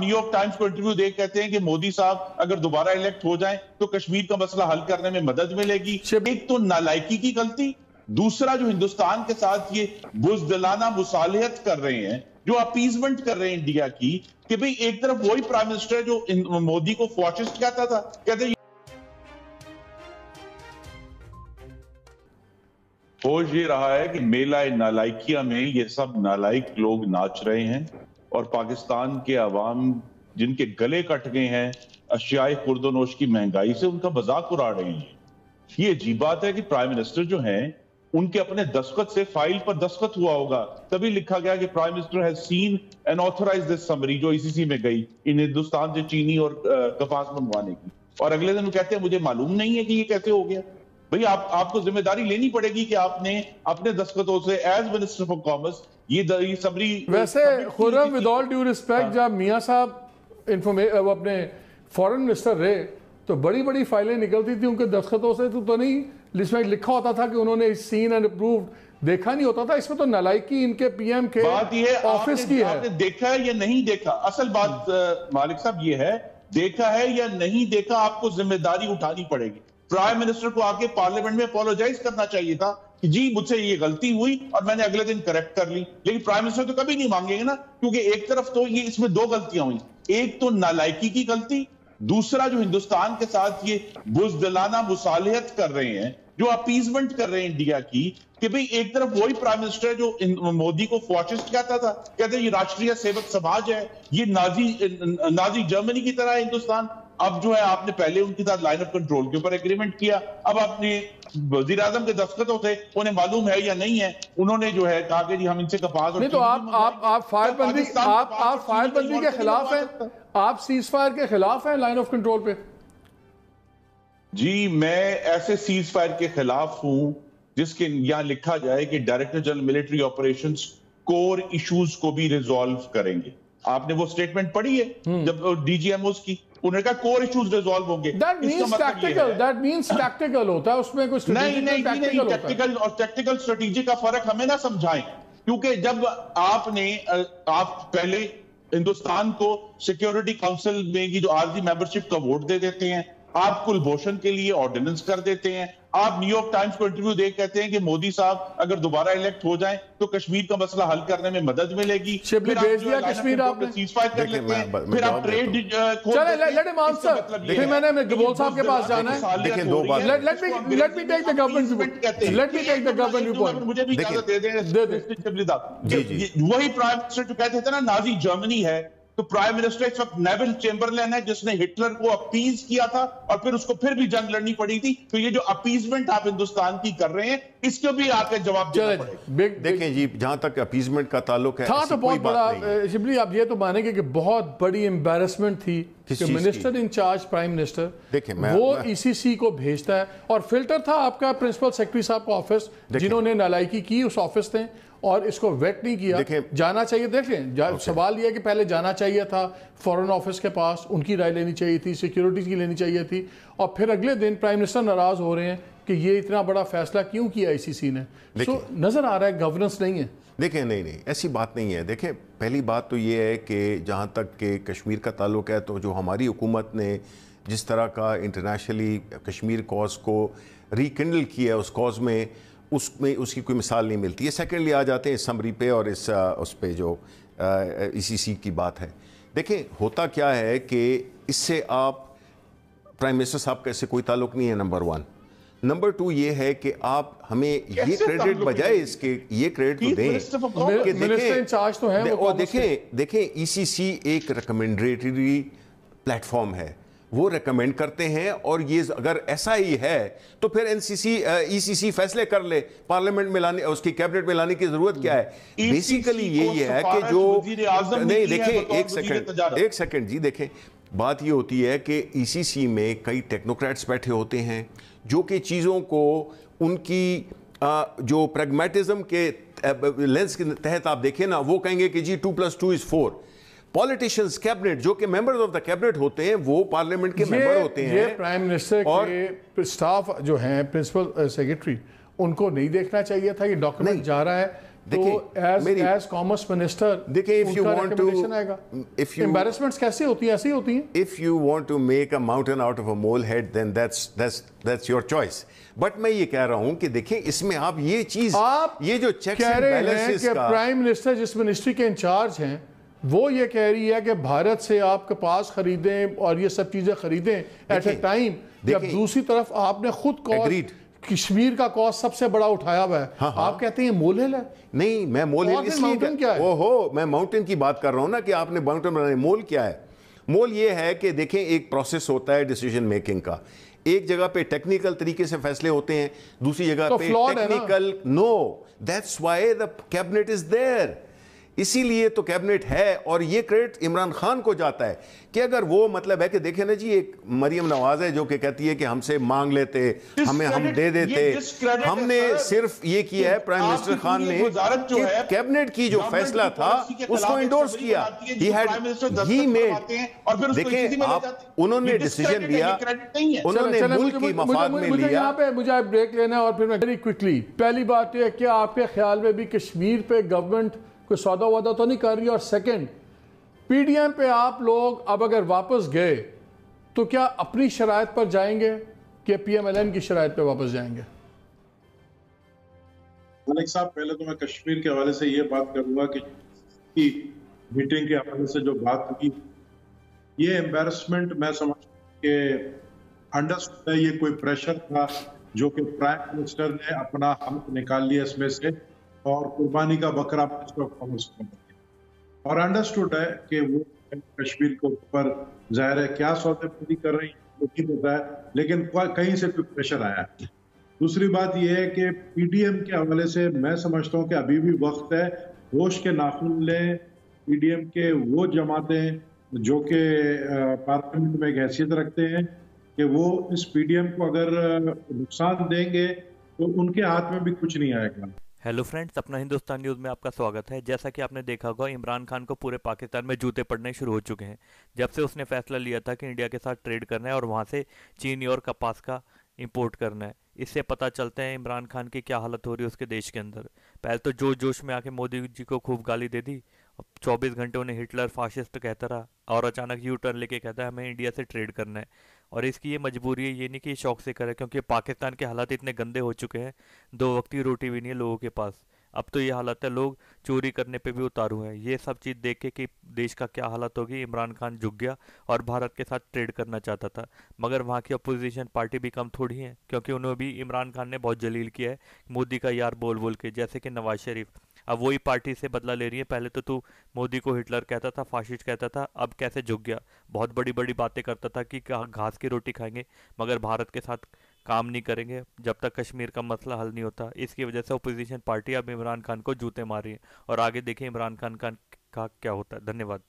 New York Times को interview देख कहते हैं कि मोदी साहब अगर दोबारा इलेक्ट हो जाएँ तो कश्मीर का मसला हल करने में मदद मिलेगी। एक तो नालायकी की गलती दूसरा जो हिंदुस्तान के साथ ये बुजदिलाना मुसालियत कर रहे हैं जो अपीजमेंट कर रहे हैं इंडिया की कि भाई एक तरफ़ वही प्राइम मिनिस्टर जो मोदी को फॉशिस्ट कहता था कहते होश ये रहा है कि मेला नालायकिया में ये सब नालायक लोग नाच रहे हैं। और पाकिस्तान के अवाम जिनके गले कट गए हैं, अशियाई खुर्दोनोश की महँगाई से उनका मज़ाक उड़ा रहे हैं। ये अजीब बात है कि प्राइम मिनिस्टर जो हैं, उनके अपने दस्खत से फ़ाइल पर दस्खत हुआ होगा। तभी लिखा गया कि prime minister has seen and authorise this summary जो ईसीसी में गई, इन हिंदुस्तान से चीनी और कपास मंगवाने की। और अगले दिन कहते हैं, मुझे मालूम नहीं है कि ये कैसे हो गया। भाई आप आपको ज़िम्मेदारी लेनी पड़ेगी कि आपने अपने दस्तखतों से एज मिनिस्टर फॉर कॉमर्स ये, ये सबरी वैसे Khurram with all due respect जब मियाँ साहब इन्फॉर्मे अपने फॉरेन मिनिस्टर रहे तो बड़ी बड़ी फाइलें निकलती थी उनके दस्तखतों से तो, तो नहीं लिस्ट में लिखा होता था कि उन्होंने सीन एंड अप्रूव्ड देखा नहीं होता था इसमें तो नलायकी इनके पीएम के बात ये ऑफ़िस की है। आपने देखा है या नहीं देखा? असल बात मालिक साहब ये है देखा है या नहीं देखा आपको ज़िम्मेदारी उठानी पड़ेगी। प्राइम मिनिस्टर को आके पार्लियामेंट में अपोलोजाइज करना चाहिए था कि जी, मुझसे ये गलती हुई और मैंने अगले दिन करेक्ट कर ली। लेकिन प्राइम मिनिस्टर तो कभी नहीं मांगेंगे ना, क्योंकि एक तरफ़ तो ये इसमें दो गलतियाँ हुई। एक तो नालायकी की गलती, दूसरा जो हिंदुस्तान के साथ ये बुजदलाना मुसालियत कर रहे हैं, जो अपीजमेंट कर रहे हैं इंडिया की, कि भाई एक तरफ़ वही प्राइम मिनिस्टर जो मोदी को फॉशिस्ट कहता था, कहते ये राष्ट्रीय सेवक समाज है, ये नाजी नाजी जर्मनी की तरह है हिंदुस्तान। अब जो है आपने पहले उनके साथ लाइन ऑफ़ कंट्रोल के ऊपर एग्रीमेंट किया। अब आपने वज़ीर आज़म के दस्तखत थे उन्हें मालूम है या नहीं है उन्होंने जो है कहा कि जी हम इनसे कपास नहीं तो आप आप आप फायरबंदी आप आप फायरबंदी के खिलाफ हैं। आप सीज फायर के खिलाफ हैं लाइन ऑफ़ कंट्रोल पे। जी मैं ऐसे सीज फायर के खिलाफ हूँ जिसके यहाँ लिखा जाए कि director general military operation core issues को भी रिजॉल्व करेंगे। आपने वो स्टेटमेंट पढ़ी है हम्म। जब डीजीएमओ की? उन्होंने कहा कोर इश्यूज़ रिजॉल्व होंगे। That means tactical that means tactical होता है उसमें कुछ नहीं नहीं नहीं टैक्टिकल और टैक्टिकल स्ट्रेटेजी का फ़र्क हमें ना समझाएँ क्योंकि जब आपने आप पहले हिंदुस्तान को सिक्योरिटी काउंसिल में की जो आरजी मेंबरशिप का वोट दे देते हैं आप कुलभूषण के लिए ऑर्डिनेंस कर देते हैं। आप न्यूयॉर्क टाइम्स को इंटरव्यू देख कहते हैं कि मोदी साहब अगर दोबारा इलेक्ट हो जाएँ तो कश्मीर का मसला हल करने में मदद मिलेगी। फिर भेज दिया कश्मीर आपने। कर लेते हैं। फिर आप ट्रेड चले लेट हिम आंसर फिर मैंने गबोल साहब के पास जाना है। देखिए दो बात let me let me take the government let me take the government view point मुझे भी इजाज़त दे दें दे दे। वही प्राइम मिनिस्टर जो कहते थे ना नाजी जर्मनी है तो प्राइम मिनिस्टर इस वक्त नेविल चेंबरलैन है जिसने हिटलर को अपीज किया था और फिर उसको फिर भी जंग लड़नी पड़ी थी। तो ये जो अपीजमेंट आप हिंदुस्तान की कर रहे हैं इसके भी आपके जवाब देखें जी जहाँ तक अपीजमेंट का ताल्लुक है था तो बहुत बड़ा शिबली आप ये तो मानेंगे कि बहुत बड़ी एम्बेरसमेंट थी। मिनिस्टर इंचार्ज प्राइम मिनिस्टर देखें वो ईसीसी को भेजता है। और फ़िल्टर था आपका प्रिंसिपल सेक्रेटरी साहब का ऑफ़िस जिन्होंने नालायकी की उस ऑफ़िस ने और इसको वेट नहीं किया। जाना चाहिए देखें जा, सवाल यह कि पहले जाना चाहिए था फॉरेन ऑफ़िस के पास उनकी राय लेनी चाहिए थी सिक्योरिटीज़ की लेनी चाहिए थी और फिर अगले दिन प्राइम मिनिस्टर नाराज़ हो रहे हैं कि ये इतना बड़ा फैसला क्यों किया आईसीसी ने? सो नज़र आ रहा है गवर्नेंस नहीं है। देखें नहीं नहीं ऐसी बात नहीं है। देखें पहली बात तो ये है कि जहाँ तक के कश्मीर का ताल्लुक है तो जो हमारी हुकूमत ने जिस तरह का इंटरनेशनली कश्मीर कॉज को रिकंडल किया है उस कॉज में उसमें उसकी कोई मिसाल नहीं मिलती। है सेकेंडली आ जाते हैं समरी पे और इस उस पर जो ई की बात है। देखें होता क्या है कि इससे आप प्राइम मिनिस्टर साहब का इससे कोई ताल्लुक नहीं है नंबर वन नंबर टू ये है कि आप हमें ये क्रेडिट बजाय इसके ये क्रेडिट तो दें। कि देखें तो है और देखें देखें ईसीसी एक रिकमेंडेटरी प्लेटफॉर्म है। वो रेकमेंड करते हैं और ये अगर ऐसा ही है तो फिर एनसीसी ईसीसी e फैसले कर ले। पार्लियामेंट में लाने उसकी कैबिनेट में लाने की ज़रूरत क्या है? बेसिकली e यही है कि जो नहीं देखें एक सेकंड एक सेकंड जी देखें। बात ये होती है कि ईसीसी e में कई टेक्नोक्रेट्स बैठे होते हैं। जो कि चीज़ों को उनकी जो प्रेगमेटिज्म के लेंस के तहत आप देखें ना वो कहेंगे कि जी two plus two is four politicians cabinet जो कि मेंबर्स ऑफ़ द कैबिनेट होते हैं वो पार्लियामेंट के मेंबर होते हैं ये प्राइम मिनिस्टर और स्टाफ जो हैं प्रिंसिपल सेक्रेटरी उनको नहीं देखना चाहिए था कि डॉक्यूमेंट जा रहा है। देखिए एज कॉमर्स मिनिस्टर देखिए if you want to if you embarrassments कैसे होती हैं? ऐसी होती हैं। If you want to make a mountain out of a mole head then that's that's that's your choice but मैं ये कह रहा हूँ कि देखिए इसमें आप ये चीज़ आप ये जो चेक्स एंड बैलेंसेस का प्राइम मिनिस्टर जिस मिनिस्ट्री के इंचार्ज हैं वो ये कह रही है कि भारत से आपके पास खरीदें और ये सब चीज़ें खरीदें एट ए टाइम जब दूसरी तरफ़ आपने खुद कॉस्ट कश्मीर का कॉस्ट सबसे बड़ा उठाया हुआ है। हाँ, हाँ. आप कहते हैं मोल हिल है? नहीं मैं मोल हिल इसलिए क्या है? ओहो मैं माउंटेन की बात कर रहा हूँ ना कि आपने माउंटेन बनाने मोल क्या है? मोल ये है कि देखें एक प्रोसेस होता है डिसीज़न मेकिंग का। एक जगह पे टेक्निकल तरीके से फैसले होते हैं दूसरी जगह तो पे technical no? That's why the cabinet is there इसीलिए तो कैबिनेट है और ये क्रेडिट इमरान खान को जाता है कि अगर वो मतलब है कि देखे ना जी एक मरियम नवाज़ है जो कि कहती है कि हमसे मांग लेते हमें हम दे देते हमने सिर्फ़ ये किया है प्राइम मिनिस्टर खान ने कैबिनेट की जो फैसला था उसको इंडोर्स किया। ही हैड ही मेड देखें आप उन्होंने डिसीज़न लिया। उन्होंने मुल्क की मफाद में लिया। यहाँ पे मुझे ब्रेक लेना और फिर मैं वेरी क्विकली पहली बात यह कि आपके ख्याल में भी कश्मीर पे गवर्नमेंट कोई सौदा वादा तो नहीं कर रही और सेकंड पीडीएम पे आप लोग अब अगर वापस गए तो क्या अपनी शराय पर जाएँगे कि पीएमएलएन की शराय पे वापस जाएँगे? मलिक साहब, पहले तो मैं कश्मीर के हवाले से ये बात करूँगा कि मीटिंग के हवाले से जो बात हुई, ये एम्बेरसमेंट मैं समझ के अंडरस्टूड ये कोई प्रेशर था जो कि प्राइम मिनिस्टर ने अपना हम निकाल लिया इसमें से। और कुर्बानी का बकरा और अंडरस्टूड है कि वो कश्मीर के ऊपर ज़ाहिर है क्या सौदेबाजी कर रही वो नहीं पता है, लेकिन कहीं से कोई प्रेशर आया दूसरी बात यह है कि पीडीएम के हवाले से मैं समझता हूँ कि अभी भी वक्त है, होश के नाखुन लें पीडीएम के वो जमातें जो कि पार्लियामेंट में एक हैसियत रखते हैं कि वो इस पीडीएम को अगर नुकसान देंगे तो उनके हाथ में भी कुछ नहीं आएगा। हेलो फ्रेंड्स, अपना हिंदुस्तान न्यूज़ में आपका स्वागत है। जैसा कि आपने देखा होगा, इमरान खान को पूरे पाकिस्तान में जूते पड़ने शुरू हो चुके हैं। जब से उसने फैसला लिया था कि इंडिया के साथ ट्रेड करना है और वहाँ से चीनी और कपास का इंपोर्ट करना है। इससे पता चलते हैं इमरान खान की क्या हालत हो रही है उसके देश के अंदर। पहले तो जोश जोश में आके मोदी जी को खूब गाली दे दी चौबीस घंटे उन्हें हिटलर फाशिस्ट कहता रहा और अचानक यू टर्न लेके कहता है, हमें इंडिया से ट्रेड करना है। और इसकी ये मजबूरी है, ये नहीं कि शौक से करे, क्योंकि पाकिस्तान के हालात इतने गंदे हो चुके हैं, दो वक्त की रोटी भी नहीं है लोगों के पास। अब तो ये हालत है, लोग चोरी करने पे भी उतारू हैं। ये सब चीज़ देख के कि देश का क्या हालत होगी, इमरान खान झुक गया और भारत के साथ ट्रेड करना चाहता था। मगर वहाँ की अपोजिशन पार्टी भी कम थोड़ी है, क्योंकि उन्होंने भी इमरान खान ने बहुत जलील किया है। मोदी का यार बोल बोल के, जैसे कि नवाज़ शरीफ। अब वही पार्टी से बदला ले रही है। पहले तो तू मोदी को हिटलर कहता था फाशिस्ट कहता था, अब कैसे झुक गया? बहुत बड़ी बड़ी बातें करता था कि घास की रोटी खाएँगे, मगर भारत के साथ काम नहीं करेंगे, जब तक कश्मीर का मसला हल नहीं होता। इसकी वजह से अपोजिशन पार्टी अब इमरान खान को जूते मार रही है। और आगे देखें इमरान खान का क्या होता है। धन्यवाद।